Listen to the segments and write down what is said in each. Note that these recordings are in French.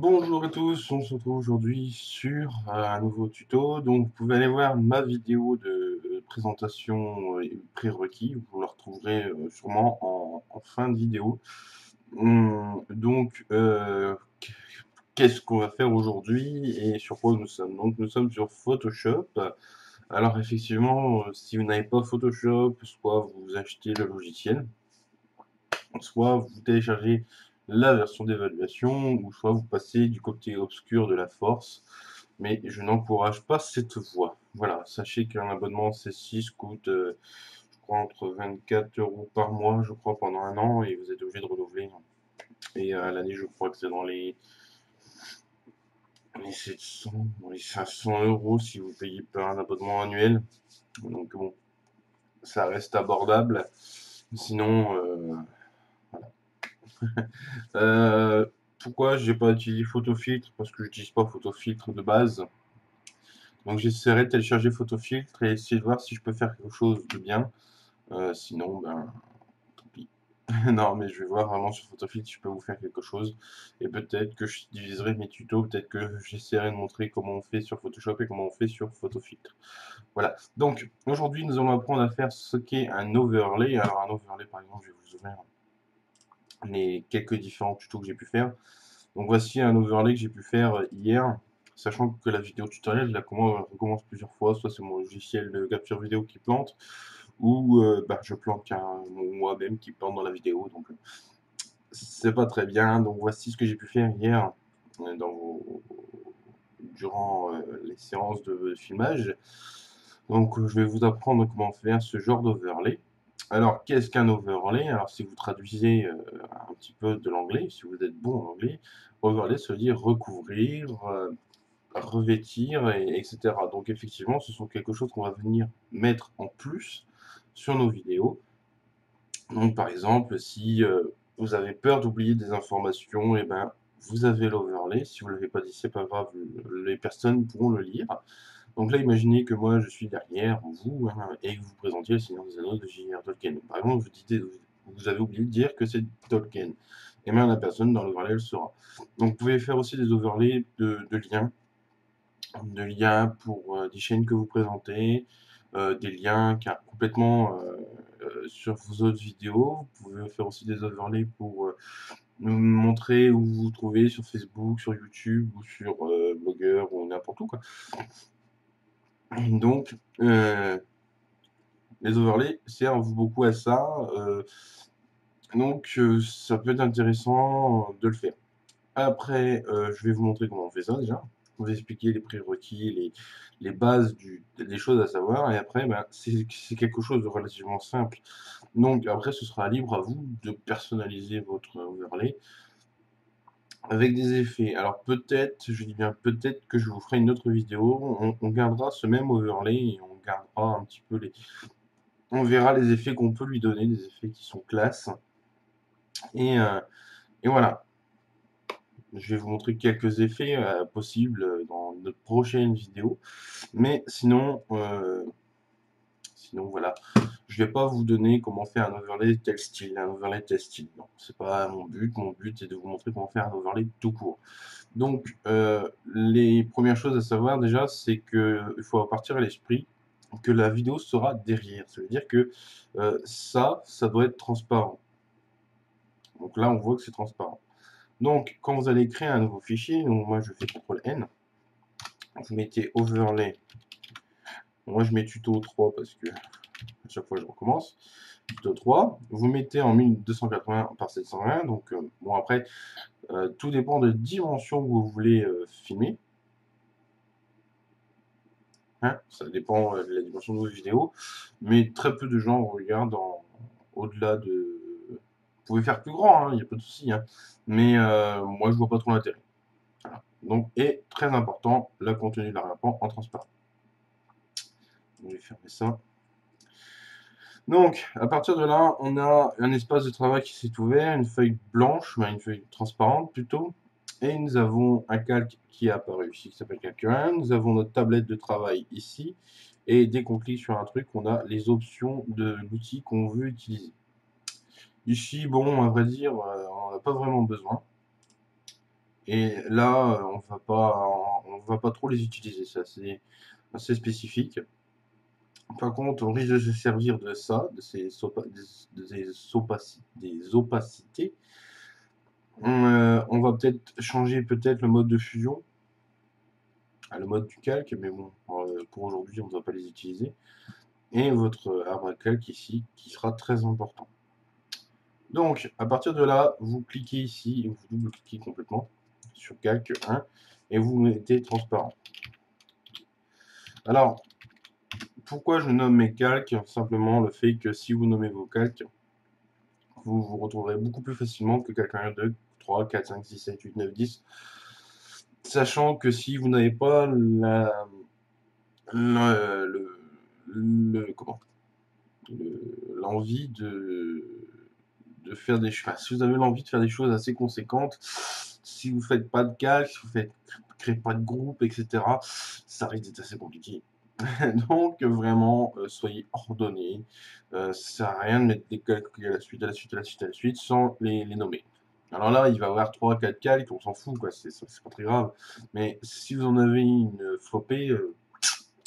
Bonjour à tous, on se retrouve aujourd'hui sur euh, un nouveau tuto. Donc vous pouvez aller voir ma vidéo de euh, présentation et prérequis, vous la retrouverez euh, sûrement en, fin de vidéo. Hum, donc qu'est-ce qu'on va faire aujourd'hui et sur quoi nous sommes? Donc nous sommes sur Photoshop. Alors effectivement, si vous n'avez pas Photoshop, soit vous achetez le logiciel, soit vous téléchargez la version d'évaluation, ou soit vous passez du côté obscur de la force, mais je n'encourage pas cette voie. Voilà, sachez qu'un abonnement C6 coûte, euh, je crois, entre 24 euros par mois, je crois, pendant un an, et vous êtes obligé de renouveler. Et à l'année, je crois que c'est dans les, les 700, les 500 euros si vous payez par un abonnement annuel. Donc bon, ça reste abordable. Sinon, euh, euh, pourquoi j'ai pas utilisé photofiltre? Parce que j'utilise pas photofiltre de base. Donc j'essaierai de télécharger photofiltre et essayer de voir si je peux faire quelque chose de bien. Euh, sinon, ben, tant pis. non, mais je vais voir vraiment sur photofiltre si je peux vous faire quelque chose. Et peut-être que je diviserai mes tutos, peut-être que j'essaierai de montrer comment on fait sur Photoshop et comment on fait sur photofiltre. Voilà. Donc aujourd'hui, nous allons apprendre à faire ce qu'est un overlay. Alors un overlay, par exemple, je vais vous ouvrir les quelques différents tutos que j'ai pu faire. Donc voici un overlay que j'ai pu faire hier, sachant que la vidéo tutoriel, je la recommence plusieurs fois, soit c'est mon logiciel de capture vidéo qui plante, ou euh, bah, je plante moi-même qui plante dans la vidéo, donc c'est pas très bien. Donc voici ce que j'ai pu faire hier euh, durant euh, les séances de filmage. Donc je vais vous apprendre comment faire ce genre d'overlay. Alors, qu'est-ce qu'un overlay? Alors, si vous traduisez euh, un petit peu de l'anglais, si vous êtes bon en anglais, overlay, ça veut dire recouvrir, euh, revêtir, et, etc. Donc, effectivement, ce sont quelque chose qu'on va venir mettre en plus sur nos vidéos. Donc, par exemple, si euh, vous avez peur d'oublier des informations, et eh ben, vous avez l'overlay. Si vous ne l'avez pas dit, c'est pas grave, les personnes pourront le lire. Donc là, imaginez que moi, je suis derrière vous hein, et que vous présentiez le Seigneur des Anneaux de J.R. Tolkien. Par exemple, vous, dites, vous avez oublié de dire que c'est Tolkien. Et bien la personne dans l'overlay le saura. Donc vous pouvez faire aussi des overlays de, liens. De liens pour euh, des chaînes que vous présentez, euh, des liens complètement euh, sur vos autres vidéos. Vous pouvez faire aussi des overlays pour nous montrer où vous vous trouvez sur Facebook, sur YouTube ou sur Blogger ou n'importe où. Quoi. Donc, euh, les overlays servent beaucoup à ça. Euh, donc, euh, ça peut être intéressant de le faire. Après, je vais vous montrer comment on fait ça déjà. Je vais vous expliquer les prérequis, les, les bases du, des choses à savoir. Et après, ben, c'est quelque chose de relativement simple. Donc, après, ce sera libre à vous de personnaliser votre overlay avec des effets. Alors peut-être, je dis bien peut-être que je vous ferai une autre vidéo. On, gardera ce même overlay on gardera un petit. On verra les effets qu'on peut lui donner, des effets qui sont classe. Et, euh, et voilà. Je vais vous montrer quelques effets euh, possibles dans notre prochaine vidéo. Mais sinon, euh, sinon voilà. Je vais pas vous donner comment faire un overlay tel style, un overlay tel style. Non, c'est pas mon but. Mon but est de vous montrer comment faire un overlay tout court. Donc, euh, les premières choses à savoir déjà, c'est qu'il faut partir à l'esprit que la vidéo sera derrière. Ça veut dire que euh, ça, ça doit être transparent. Donc là, on voit que c'est transparent. Donc, quand vous allez créer un nouveau fichier, moi je fais CTRL N, vous mettez overlay. Moi je mets tuto 3 parce que à chaque fois je recommence. Tuto 3, vous mettez en 1280 par 720, donc euh, bon après, euh, tout dépend de la dimension que vous voulez euh, filmer. Hein, ça dépend de la dimension de vos vidéos, mais très peu de gens regardent au-delà de... Vous pouvez faire plus grand, il hein, n'y a pas de souci, hein, mais moi je vois pas trop l'intérêt. Donc, et très important, le contenu de l'arrière-plan en transparent. Je vais fermer ça. Donc, à partir de là, on a un espace de travail qui s'est ouvert, une feuille blanche, une feuille transparente plutôt, et nous avons un calque qui est apparu ici, qui s'appelle 1. Nous avons notre tablette de travail ici, et dès qu'on clique sur un truc, on a les options de l'outil qu'on veut utiliser. Ici, bon, à vrai dire, euh, on n'a pas vraiment besoin. Et là, on va pas, on va pas trop les utiliser. C'est assez, assez spécifique. Par contre, on risque de se servir de ça, de ces, opacités. Euh, on va peut-être changer peut-être le mode de fusion, le mode du calque, mais bon, euh, pour aujourd'hui, on ne va pas les utiliser. Et votre arbre à calque ici, qui sera très important. Donc, à partir de là, vous cliquez ici, vous double-cliquez complètement sur calque 1, et vous mettez transparent. Alors, pourquoi je nomme mes calques? Simplement le fait que si vous nommez vos calques, vous vous retrouverez beaucoup plus facilement que quelqu'un de 3, 4, 5, 6, 7, 8, 9, 10. Sachant que si vous n'avez pas l'envie de, faire des choses, si vous avez l'envie de faire des choses assez conséquentes, si vous faites pas de calque, si vous faites créez pas de groupe, etc., ça risque d'être assez compliqué. Donc vraiment, euh, soyez ordonnés. Euh, ça sert à rien de mettre des calques à la suite, à la suite, à la suite, à la suite, sans les, nommer. Alors là, il va y avoir 3-4 calques, on s'en fout, quoi, c'est pas très grave. Mais si vous en avez une flopée, euh,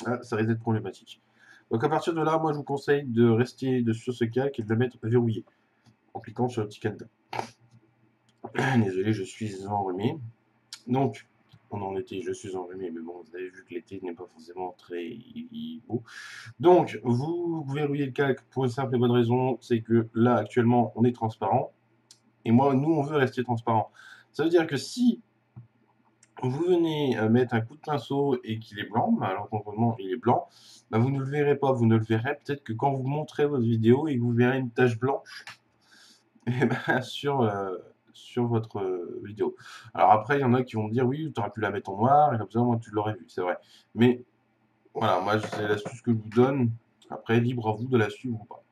ah, ça risque d'être problématique. Donc à partir de là, moi je vous conseille de rester sur ce calque et de le mettre verrouillé en cliquant sur le petit cadenas. Désolé, je suis enrhumé. Donc, pendant l'été, je suis enrhumé, mais bon, vous avez vu que l'été n'est pas forcément très beau. Donc, vous verrouillez le calque pour une simple et bonne raison, c'est que là, actuellement, on est transparent. Et moi, nous, on veut rester transparent. Ça veut dire que si vous venez euh, mettre un coup de pinceau et qu'il est blanc, bah, alors concrètement il est blanc, bah, vous ne le verrez pas, vous ne le verrez peut-être que quand vous montrez votre vidéo et que vous verrez une tache blanche et ben, sur, euh, sur votre euh, vidéo. Alors après, il y en a qui vont dire, oui, tu aurais pu la mettre en noir, et comme ça, moi, tu l'aurais vu, c'est vrai. Mais voilà, moi, c'est l'astuce que je vous donne. Après, libre à vous de la suivre ou pas.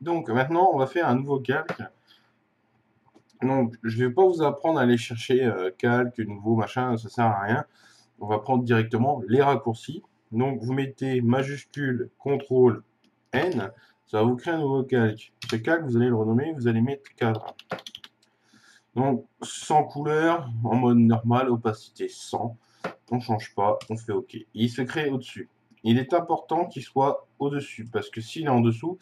Donc, maintenant, on va faire un nouveau calque. Donc, je ne vais pas vous apprendre à aller chercher euh, calque, nouveau, machin, ça sert à rien. On va prendre directement les raccourcis. Donc, vous mettez majuscule, contrôle, N. Ça va vous créer un nouveau calque. Ce calque, vous allez le renommer, vous allez mettre cadre. Donc, sans couleur, en mode normal, opacité 100. On ne change pas, on fait OK. il se crée au-dessus. Il est important qu'il soit au-dessus, parce que s'il est en dessous,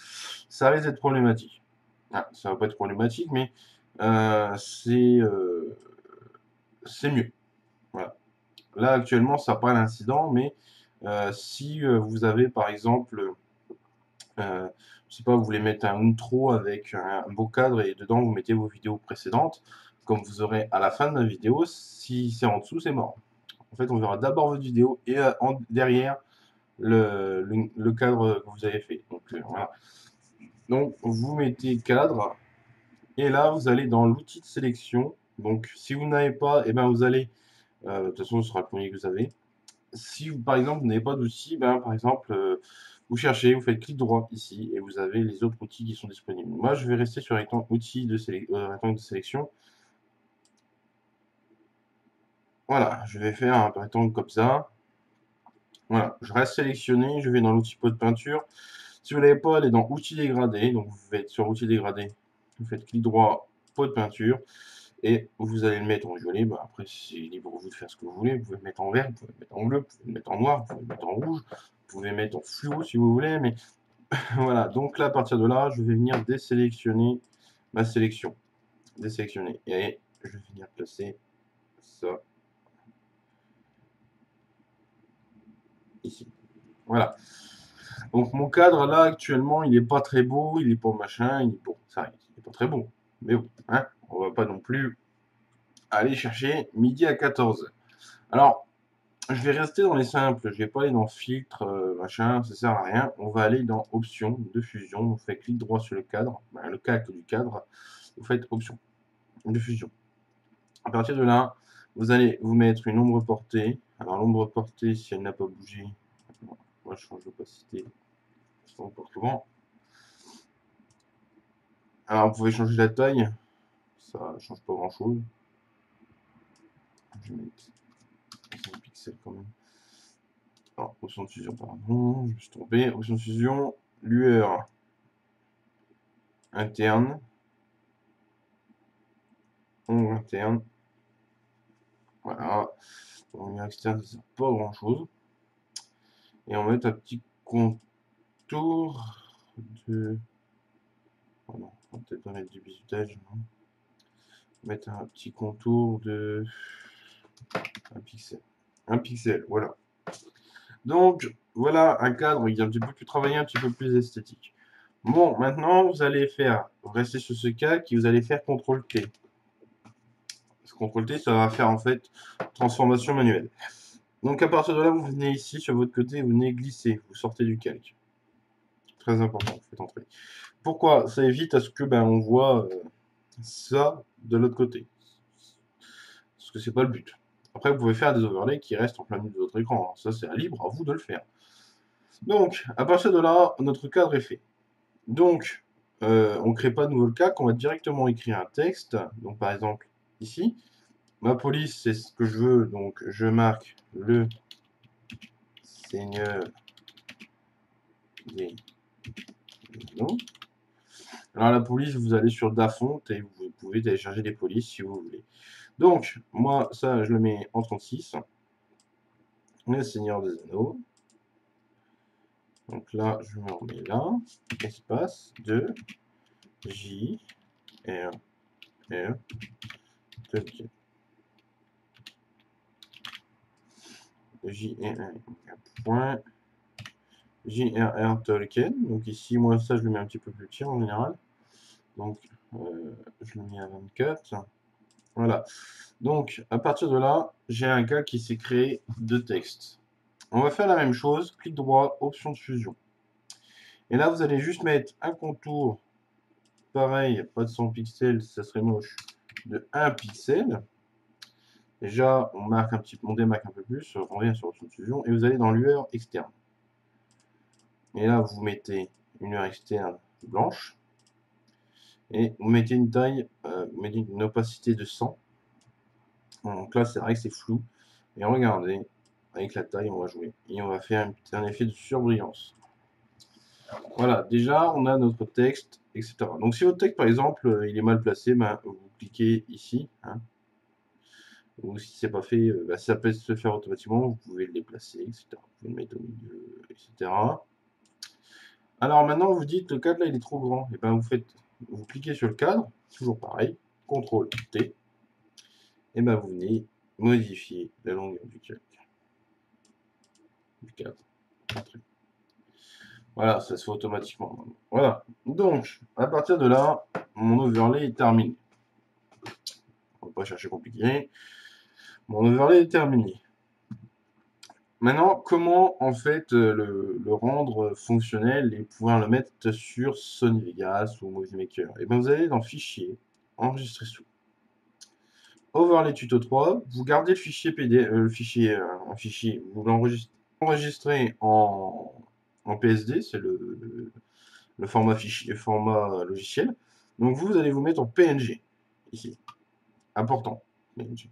ça risque d'être problématique. Ah, ça va pas être problématique, mais euh, euh, c'est mieux. Voilà. Là, actuellement, ça n'a pas l'incident, mais euh, si vous avez, par exemple, je sais pas, vous voulez mettre un intro avec un, beau cadre et dedans vous mettez vos vidéos précédentes, comme vous aurez à la fin de la vidéo, si c'est en dessous, c'est mort. En fait, on verra d'abord votre vidéo et euh, derrière le, le, cadre que vous avez fait. Donc, euh. Donc, vous mettez cadre et là, vous allez dans l'outil de sélection. Donc, si vous n'avez pas, et eh ben, vous allez, euh, de toute façon, ce sera le premier que vous avez. Si, vous, par exemple, vous n'avez pas d'outil, ben, par exemple, vous cherchez, vous faites clic droit ici et vous avez les autres outils qui sont disponibles. Moi, je vais rester sur rectangle outil de, euh, de sélection. Voilà, je vais faire un rectangle comme ça. Voilà, je reste sélectionné, je vais dans l'outil pot de peinture. Si vous n'avez pas, allez dans outils dégradé. Donc vous faites sur outils dégradé, vous faites clic droit, pot de peinture. Et vous allez le mettre en violet. Bah, après, c'est libre vous de faire ce que vous voulez. Vous pouvez le mettre en vert, vous pouvez le mettre en bleu, vous pouvez le mettre en noir, vous pouvez le mettre en rouge pouvez mettre en fluo si vous voulez, mais voilà. Donc là, à partir de là, je vais venir désélectionner ma sélection. Désélectionner. Et je vais venir placer ça ici. Voilà. Donc mon cadre là actuellement il n'est pas très beau, il est pas machin, il est ça il n'est pas très bon. Mais bon, hein, on va pas non plus aller chercher midi à 14. Alors je vais rester dans les simples, je vais pas aller dans filtre, euh, machin, ça sert à rien. On va aller dans options de fusion, vous faites clic droit sur le cadre, ben, le calque du cadre, vous faites option de fusion. À partir de là, vous allez vous mettre une ombre portée. Alors l'ombre portée, si elle n'a pas bougé, moi je change d'opacité, Alors vous pouvez changer la taille, ça change pas grand chose. Je vais mettre pixels quand même. Alors, option de fusion, pardon, je me suis trompé. Option de fusion, lueur interne. Ombre interne. Voilà. Lumière externe, ça pas grand chose. Et on va mettre un petit contour de. Oh on va peut-être mettre du bisutage. Mettre un petit contour de un pixel. Un pixel, voilà. Donc, voilà un cadre qui est un petit peu plus travaillé, un petit peu plus esthétique. Bon, maintenant, vous allez faire, rester sur ce cas, qui vous allez faire CTRL-T. CTRL-T, ça va faire en fait transformation manuelle. Donc, à partir de là, vous venez ici, sur votre côté, vous venez glisser, vous sortez du calque. Très important, vous faites entrer. Pourquoi? Ça évite à ce que ben, on voit euh, ça de l'autre côté. Parce que c'est pas le but. Après, vous pouvez faire des overlays qui restent en plein milieu de votre écran. Ça, c'est libre, à vous de le faire. Donc, à partir de là, notre cadre est fait. Donc, euh, on ne crée pas de nouveau cas, on va directement écrire un texte. Donc, par exemple, ici, ma police, c'est ce que je veux. Donc, je marque le seigneur des alors la police, vous allez sur Dafont et vous pouvez télécharger des polices si vous voulez. Donc, moi, ça, je le mets en 36. Le Seigneur des Anneaux. Donc là, je me remets là. Espace 2 J R R Tolkien. J R R point JRR Tolkien. Donc ici, moi, ça, je le mets un petit peu plus petit en général. Donc, euh, je le mets à 24. Voilà. Donc, à partir de là, j'ai un cas qui s'est créé de texte. On va faire la même chose. Clic droit, option de fusion. Et là, vous allez juste mettre un contour. Pareil, pas de 100 pixels, ça serait moche. De 1 pixel. Déjà, on marque un petit, on démarque un peu plus, on revient sur option de fusion, et vous allez dans lueur externe. Et là, vous mettez une lueur externe blanche. Et vous mettez une taille, euh, vous mettez une opacité de 100. Donc là, c'est vrai que c'est flou. Et regardez, avec la taille, on va jouer. Et on va faire un, effet de surbrillance. Voilà, déjà, on a notre texte, etc. Donc si votre texte, par exemple, euh, il est mal placé, ben, vous cliquez ici. Hein. ou si c'est pas fait, euh, ben, ça peut se faire automatiquement, vous pouvez le déplacer, etc. Vous pouvez le mettre au milieu, etc. Alors maintenant, vous dites le cadre là, il est trop grand. Et eh ben vous faites, vous cliquez sur le cadre, toujours pareil, CTRL T. Et ben vous venez modifier la longueur du calque. Du cadre. Voilà, ça se fait automatiquement. Voilà. Donc, à partir de là, mon overlay est terminé. On va pas chercher compliqué. Mon overlay est terminé. Maintenant, comment en fait euh, le, rendre fonctionnel et pouvoir le mettre sur Sony Vegas ou Movie Maker? Et eh bien vous allez dans Fichier, Enregistrer sous. Overlay tuto 3, vous gardez le fichier PDF, euh, le fichier, euh, fichier, vous l'enregistrez en, en PSD, c'est le, format fichier, format logiciel. Donc vous, vous allez vous mettre en PNG ici. Important. PNG.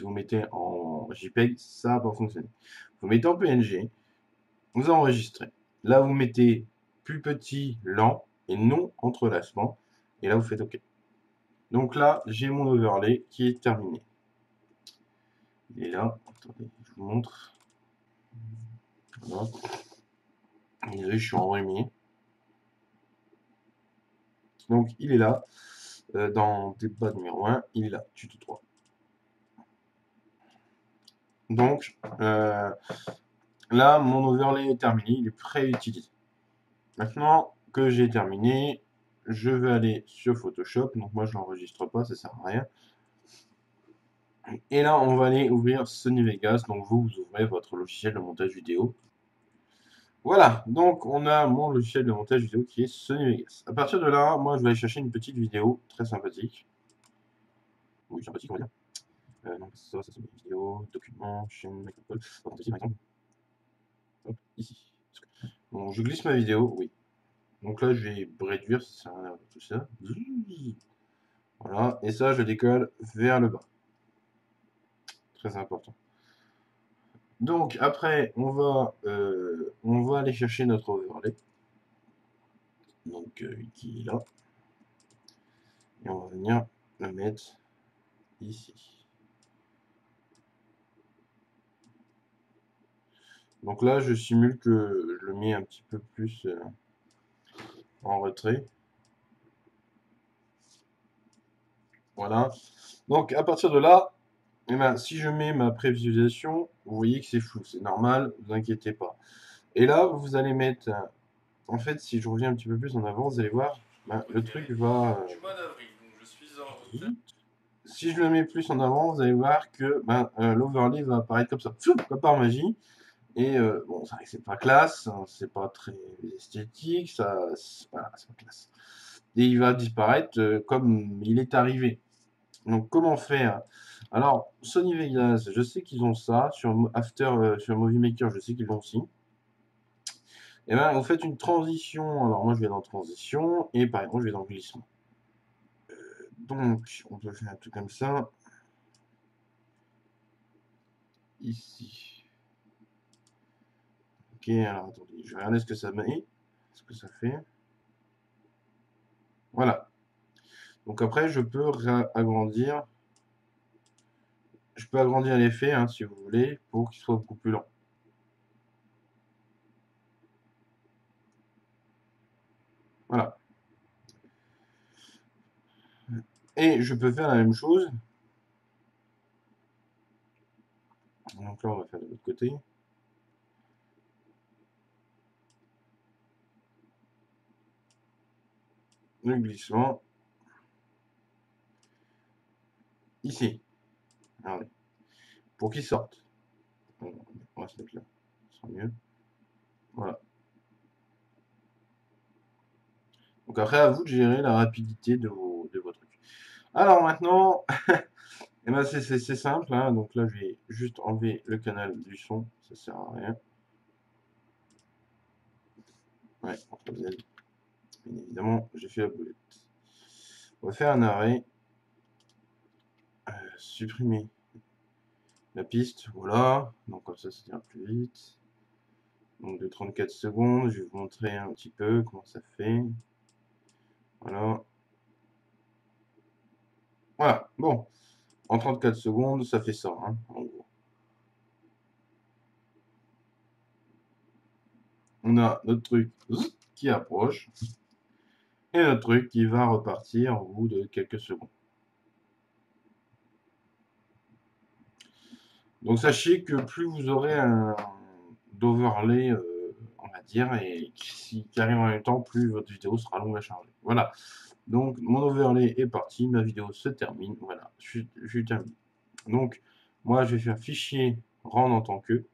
Vous mettez en JPEG, ça va pas fonctionner. Vous mettez en PNG, vous enregistrez. Là, vous mettez plus petit, lent et non entrelacement. Et là, vous faites OK. Donc là, j'ai mon overlay qui est terminé. Il est là. Attendez, je vous montre. Voilà. je suis enrhumé. Donc, il est là. Euh, dans débat numéro 1, il est là, tuto 3. Donc, euh, là, mon overlay est terminé, il est utiliser. Maintenant que j'ai terminé, je vais aller sur Photoshop. Donc moi, je l'enregistre pas, ça sert à rien. Et là, on va aller ouvrir Sony Vegas. Donc vous, vous ouvrez votre logiciel de montage vidéo. Voilà, donc on a mon logiciel de montage vidéo qui est Sony Vegas. À partir de là, moi, je vais aller chercher une petite vidéo très sympathique. Oui, sympathique, on va dire. Euh, non, ça, ça c'est mes vidéos, documents, chaîne, Microsoft, par exemple. Ici. Bon, je glisse ma vidéo, oui. Donc là, je vais réduire, ça tout ça. Voilà, et ça, je décolle vers le bas. Très important. Donc après, on va, euh, on va aller chercher notre overlay. Donc, euh, qui est là. Et on va venir le mettre ici. Donc là, je simule que je le mets un petit peu plus euh, en retrait. Voilà. Donc à partir de là, eh ben, si je mets ma prévisualisation, vous voyez que c'est flou, c'est normal, vous inquiétez pas. Et là, vous allez mettre, en fait, si je reviens un petit peu plus en avant, vous allez voir, ben, le truc va... Si je le mets plus en avant, vous allez voir que ben, euh, l'overlay va apparaître comme ça, comme par magie. Et euh, bon, c'est pas classe, hein, c'est pas très esthétique, ça, c'est pas, classe. Et il va disparaître euh, comme il est arrivé. Donc comment faire? Alors Sony Vegas, je sais qu'ils ont ça sur After, euh, sur Movie Maker, je sais qu'ils l'ont aussi. Et eh ben vous faites une transition. Alors moi je vais dans transition et par exemple je vais dans glissement. Donc on peut faire un truc comme ça. Ici. Alors attendez, je vais regarder ce que ça met, ce que ça fait. Voilà. Donc après, je peux agrandir. Je peux agrandir l'effet, hein, si vous voulez, pour qu'il soit beaucoup plus lent. Voilà. Et je peux faire la même chose. Donc là, on va faire de l'autre côté. Glissement. ici. Pour qu'il sorte. Là. Ça sera mieux. Voilà. Donc après, à vous de gérer la rapidité de vos, de vos trucs. Alors maintenant, eh ben c'est simple. Hein. Donc là, je vais juste enlever le canal du son. Ça sert à rien. Ouais, Évidemment, j'ai fait la boulette. On va faire un arrêt supprimer la piste, voilà, donc comme ça ça ira plus vite. Donc de 34 secondes, je vais vous montrer un petit peu comment ça fait. Voilà. Voilà, bon. En 34 secondes, ça fait ça, hein, en gros. On a notre truc qui approche et notre truc qui va repartir au bout de quelques secondes. Donc sachez que plus vous aurez un d'overlay, euh, on va dire, et qui, arrive en même temps, plus votre vidéo sera longue à charger. Voilà. Donc mon overlay est parti, ma vidéo se termine. Voilà, je, je termine. Donc moi je vais faire fichier rendre en tant que,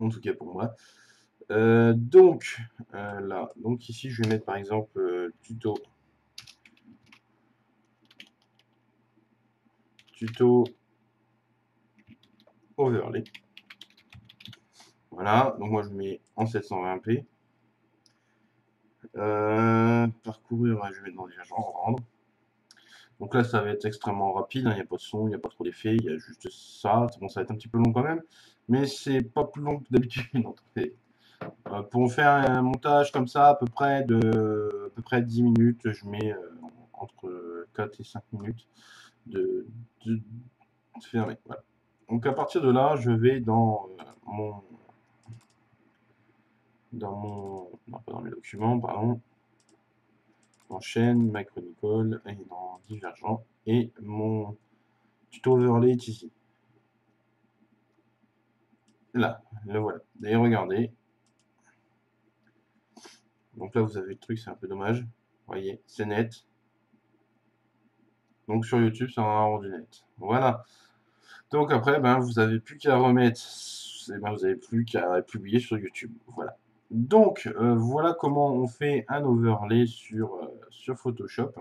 en tout cas pour moi. Euh, donc euh, là, donc ici je vais mettre par exemple tuto tuto overlay. Voilà, donc moi je mets en 720p. Euh, parcourir, je vais dans les agents, rendre. Donc là, ça va être extrêmement rapide, hein. il n'y a pas de son, il n'y a pas trop d'effet, il y a juste ça. Bon, ça va être un petit peu long quand même, mais c'est pas plus long que d'habitude. Euh, pour faire un montage comme ça, à peu près de, à peu près 10 minutes, je mets euh, entre 4 et 5 minutes de, Voilà. Donc à partir de là, je vais dans euh, mon dans mon non, pas dans mes documents, pardon, dans chaîne, Macronicole et dans Divergent et mon tuto overlay est ici. Là, le voilà. D'ailleurs, regardez. Donc là, vous avez le truc, c'est un peu dommage. Vous voyez, c'est net. Donc sur YouTube, ça un rendu net. Voilà. Donc après, ben, vous n'avez plus qu'à remettre, ben, vous n'avez plus qu'à publier sur YouTube. Voilà. Donc euh, voilà comment on fait un overlay sur, euh, sur Photoshop.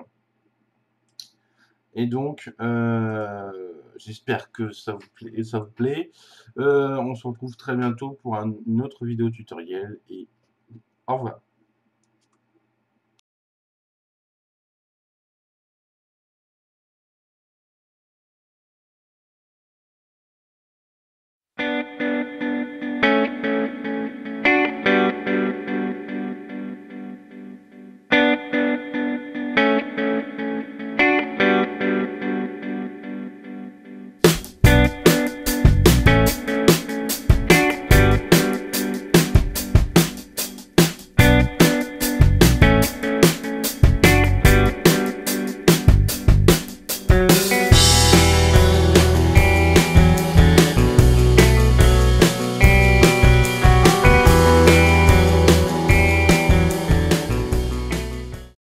Et donc, euh, j'espère que ça vous plaît. Ça vous plaît. on se retrouve très bientôt pour une autre vidéo tutoriel. Et au revoir.